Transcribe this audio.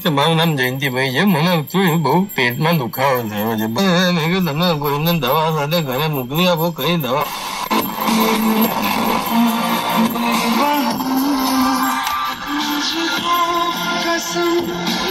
તો મારું નામ જયંતિભાઈ છે મને જોયું બહુ પેટમાં દુખાવો થયો છે મેં કીધું તમે કોઈને દવા સાથે ઘરે મોકલી આપો કઈ દવા कसम